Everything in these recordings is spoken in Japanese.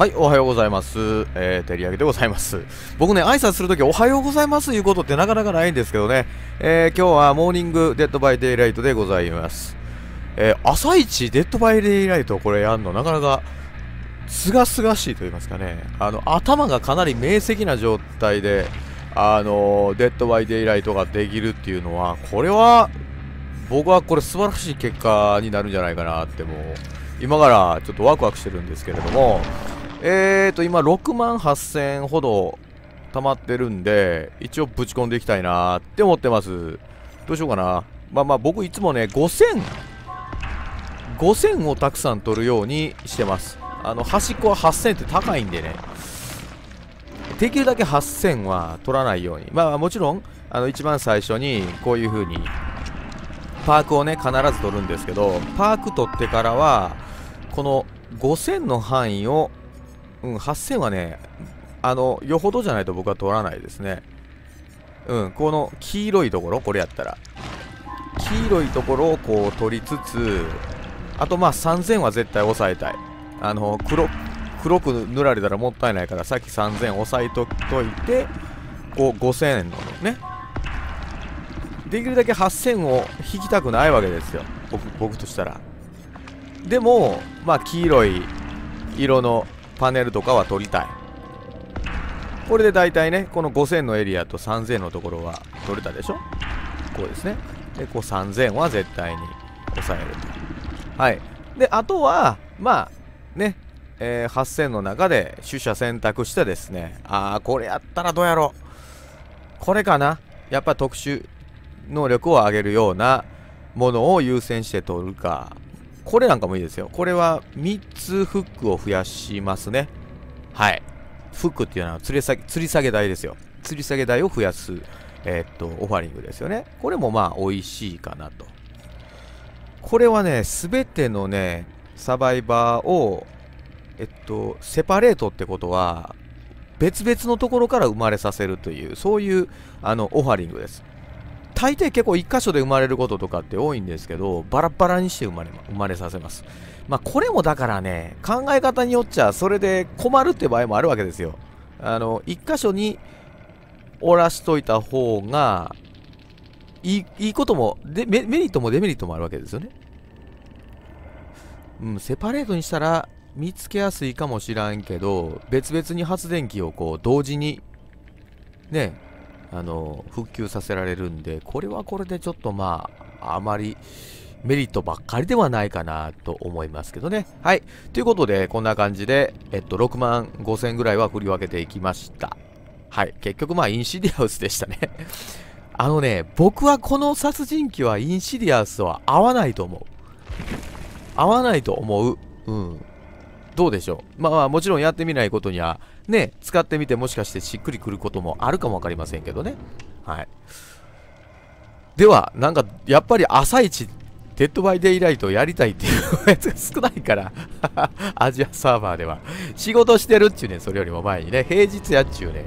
はい、おはようございます。えー、照り上げでございます。僕ね、挨拶するとき、おはようございますいうことってなかなかないんですけどね、えー、今日はモーニングデッドバイデイライトでございます。えー、朝一デッドバイデイライトこれやんの、なかなか、すがすがしいと言いますかね、あの、頭がかなり明晰な状態で、あのデッドバイデイライトができるっていうのは、これは、僕はこれ素晴らしい結果になるんじゃないかなってもう、今からちょっとワクワクしてるんですけれども、えーと、今6万8000ほど溜まってるんで、一応ぶち込んでいきたいなって思ってます。どうしようかな。まあまあ僕いつもね、5000、5000をたくさん取るようにしてます。あの、端っこは8000って高いんでね。できるだけ8000は取らないように。まあもちろん、あの、一番最初にこういう風に、パークをね、必ず取るんですけど、パーク取ってからは、この5000の範囲をうん、8000はね、あの、よほどじゃないと僕は取らないですね。うん、この黄色いところ、これやったら。黄色いところをこう取りつつ、あとまあ3000は絶対抑えたい。あの、黒、黒く塗られたらもったいないから、さっき3000押さえとといて、こう5000のね、できるだけ8000を引きたくないわけですよ。僕、僕としたら。でも、まあ黄色い色のパネルとかは取りたい。これで大体ねこの5000のエリアと3000のところは取れたでしょ？こうですね。でこう3000は絶対に抑えると。はい。であとはまあねえー、8000の中で取捨選択してですね。ああこれやったらどうやろう。これかな？やっぱ特殊能力を上げるようなものを優先して取るか。これなんかもいいですよ。これは3つフックを増やしますね。はい。フックっていうのは吊り下げ、吊り下げ台ですよ。吊り下げ台を増やす、えー、っと、オファリングですよね。これもまあ美味しいかなと。これはね、すべてのね、サバイバーを、えっと、セパレートってことは、別々のところから生まれさせるという、そういう、あの、オファリングです。大抵結構1箇所で生まれることとかって多いんですけど、バラバラにして生まれ生まれさせます。まあ、これもだからね、考え方によっちゃ、それで困るって場合もあるわけですよ。あの、1箇所に折らしといた方が、いいいいこともでメ、メリットもデメリットもあるわけですよね。うん、セパレートにしたら見つけやすいかもしらんけど、別々に発電機をこう同時にね、あの復旧させられるんでこれはこれでちょっとまああまりメリットばっかりではないかなと思いますけどね。はい。ということで、こんな感じで、えっと、6万5千ぐらいは振り分けていきました。はい。結局、まあ、インシディアウスでしたね。あのね、僕はこの殺人鬼はインシディアウスは合わないと思う。合わないと思う。うん。どうでしょう。まあまあ、もちろんやってみないことにはね、使ってみてもしかしてしっくりくることもあるかもわかりませんけどね。はい。では、なんか、やっぱり朝一、デッドバイデイライトをやりたいっていうやつが少ないから アジアサーバーでは。仕事してるっちゅうね、それよりも前にね、平日やっちゅうね。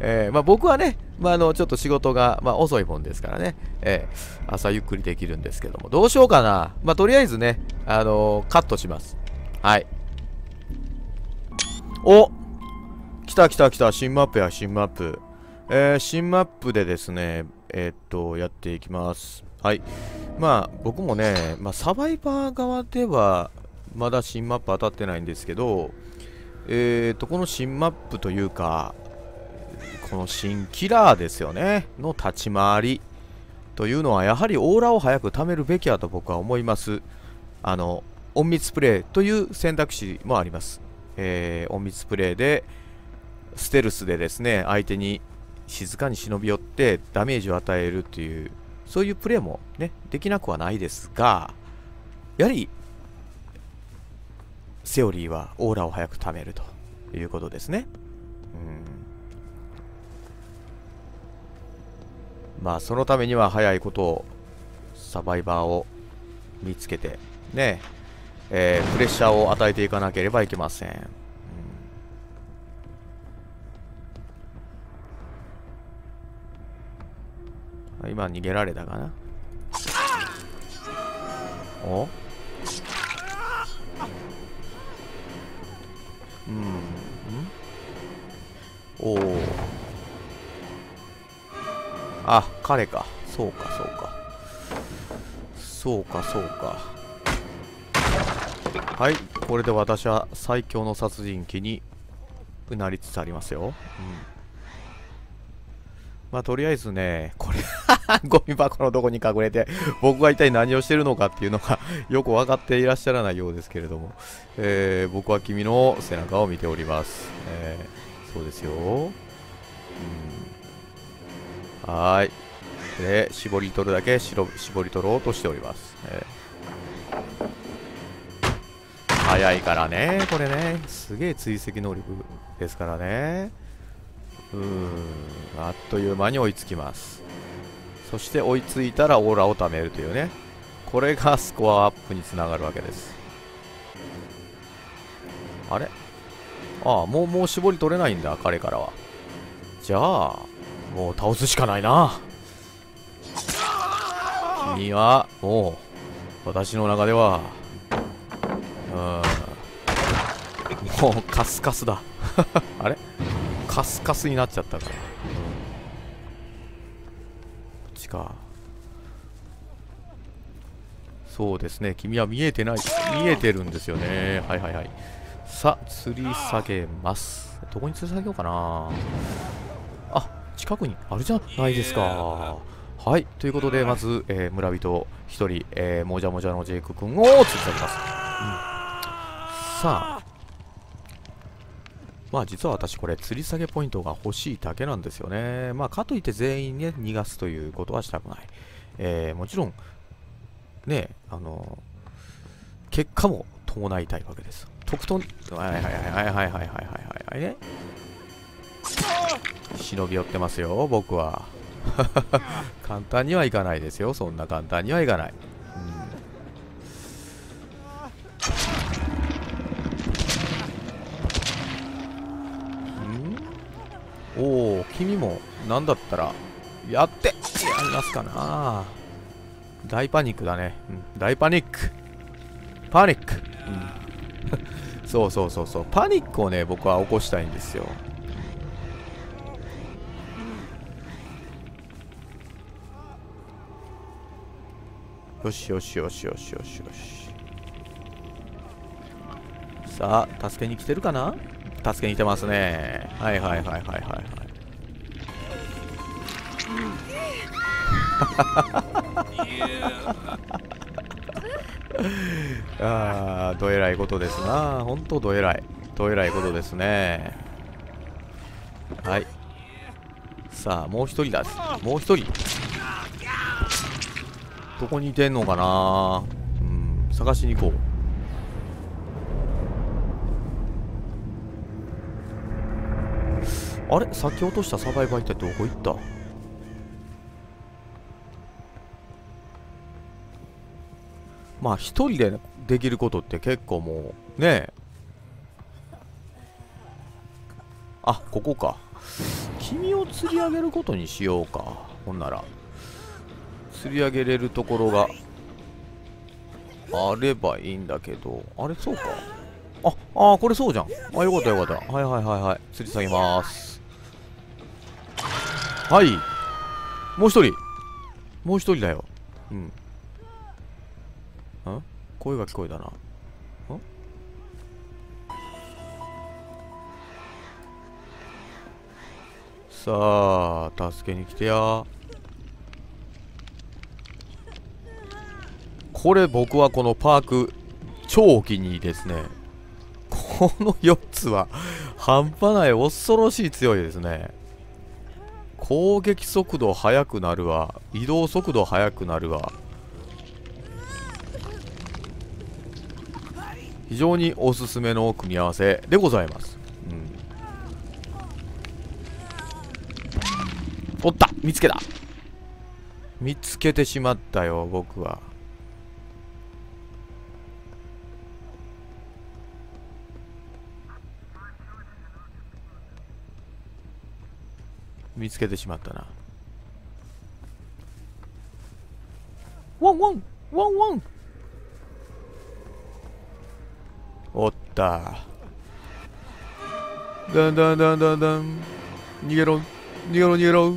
えー、まあ、僕はね、まあ、あのちょっと仕事が、まあ、遅いもんですからね、えー、朝ゆっくりできるんですけども、どうしようかな。まあ、とりあえずね、あのー、カットします。はい。お来た来た来た、新マップや、新マップ。えー、新マップでですね、えー、っと、やっていきます。はい。まあ、僕もね、まあ、サバイバー側では、まだ新マップ当たってないんですけど、えー、っと、この新マップというか、この新キラーですよね、の立ち回りというのは、やはりオーラを早く貯めるべきだと僕は思います。あの、隠密プレイという選択肢もあります。えー、隠密プレイで、ステルスでですね、相手に静かに忍び寄ってダメージを与えるっていう、そういうプレーもね、できなくはないですが、やはり、セオリーはオーラを早く貯めるということですね。うん。まあ、そのためには早いことを、サバイバーを見つけて、ね、えー、プレッシャーを与えていかなければいけません。今逃げられたかな？お？うん。ん？おおあ彼か。そうかそうか。そうかそうか。はいこれで私は最強の殺人鬼にうなりつつありますよ、うん。まあ、とりあえずね、これ ゴミ箱のどこに隠れて、僕が一体何をしてるのかっていうのが よく分かっていらっしゃらないようですけれども、えー、僕は君の背中を見ております。えー、そうですよ。うん、はい。で、絞り取るだけ絞り取ろうとしております。えー、早いからね、これね。すげえ追跡能力ですからね。うーんあっという間に追いつきますそして追いついたらオーラを貯めるというね。これがスコアアップにつながるわけです。あれ？ああもうもう絞り取れないんだ彼からは。じゃあもう倒すしかないな。君はもう私の中ではうんもうカスカスだ。あれ？カスカスになっちゃったから、うん、こっちか？そうですね。君は見えてない。見えてるんですよね。はいはいはい。さあ吊り下げます。どこに吊り下げようかな。あ近くにあるじゃないですか。はい。ということでまず、えー、村人1人、えー、もじゃもじゃのジェイク君を吊り下げます、うん、さあまあ実は私これ吊り下げポイントが欲しいだけなんですよね。まあかといって全員ね、逃がすということはしたくない。えー、もちろん、ね、あの結果も伴いたいわけです。とくとん、はいはいはいはいはいはいはいはいね。忍び寄ってますよ、僕は。簡単にはいかないですよ、そんな簡単にはいかない。おお君も何だったらやってやりますかな。大パニックだね、うん、大パニック。パニック、うん、そうそうそうそう。パニックをね僕は起こしたいんですよ。よしよしよしよしよしよし。さあ助けに来てるかな？助けに来てますね。はいはいはいはいはい。ああどえらいことですな。本当どえらい。どえらいことですね。はい。さあもう一人だ。もう一人。どこにいてんのかな。うん探しに行こう。あれ？先落としたサバイバーってどこ行った？まあ一人でできることって結構もうねえ。あここか。君を釣り上げることにしようか。ほんなら。釣り上げれるところがあればいいんだけど。あれそうか。ああこれそうじゃん。あよかったよかった。はいはいはいはい。釣り下げます。はい。もう一人。もう一人だよ。うん。ん？声が聞こえたな。さあ助けに来てや。これ僕はこのパーク超お気に入りですねこの4つは半端ない恐ろしい強いですね。攻撃速度速くなるわ。移動速度速くなるわ。非常におすすめの組み合わせでございます、うん、おった見つけた。見つけてしまったよ僕は。見つけてしまったな。ワンワンワンワン。おった。だんだんだんだんだん逃げろ。逃げろ逃げろ。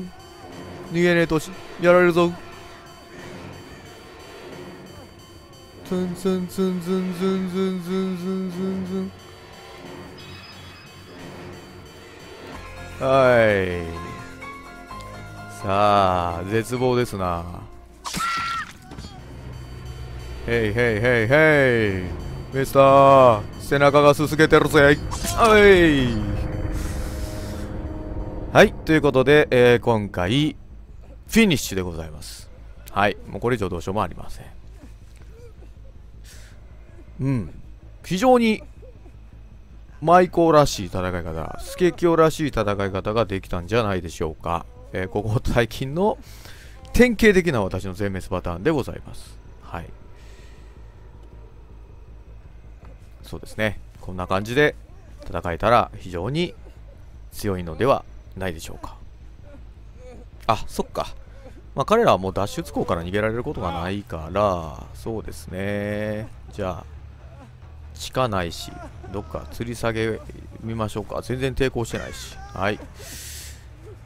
逃げねえとしやられるぞ。ツンツンツンツンツンツンツンツンツン。ツンはい。さあ絶望ですな。へいへいへいへいミスター背中がすすげてるぜ。はい。はいということで、えー、今回フィニッシュでございます。はいもうこれ以上どうしようもありません。うん。非常にマイコーらしい戦い方スケキヨらしい戦い方ができたんじゃないでしょうか、えー、ここ最近の典型的な私の全滅パターンでございます。はい。そうですね。こんな感じで戦えたら非常に強いのではないでしょうか。あそっか。まあ彼らはもう脱出口から逃げられることがないからそうですね。じゃあ地下ないしどっか吊り下げみましょうか。全然抵抗してないし。はい。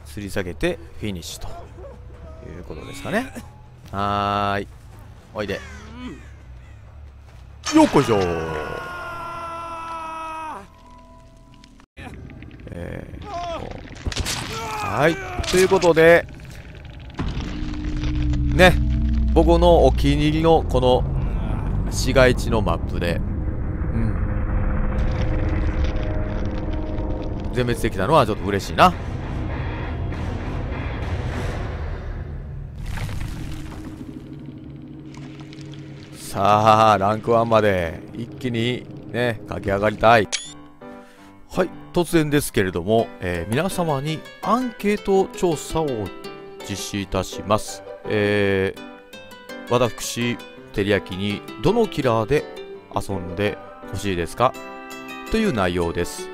吊り下げてフィニッシュということですかね。はーい。おいで。よっこいしょはい。ということでね僕のお気に入りのこの市街地のマップでうん。全滅できたのはちょっと嬉しいな。さあランク1まで一気にね駆け上がりたい。はい突然ですけれども、えー、皆様にアンケート調査を実施いたします。えー、私照り焼きにどのキラーで遊んでほしいですか？という内容です、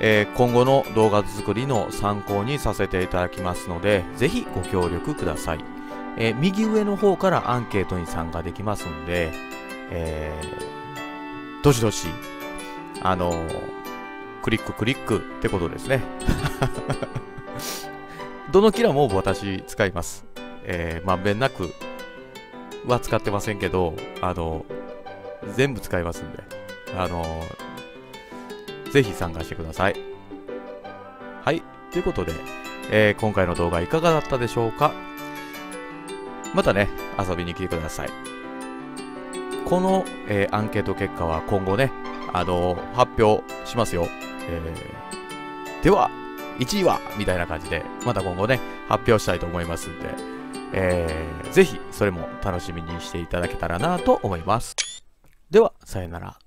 えー、今後の動画作りの参考にさせていただきますのでぜひご協力ください、え、右上の方からアンケートに参加できますんで、え、どしどしあのクリッククリックってことですね どのキラも私使いますえー、まんべんなくは使ってませんけど、あの、全部使いますんで、あのぜひ参加してください。はい。ということで、えー、今回の動画いかがだったでしょうかまたね、遊びに来てください。この、えー、アンケート結果は今後ね、あの、発表しますよ。えー、では、1位はみたいな感じで、また今後ね、発表したいと思いますんで、えー、ぜひそれも楽しみにしていただけたらなと思います。では、さよなら。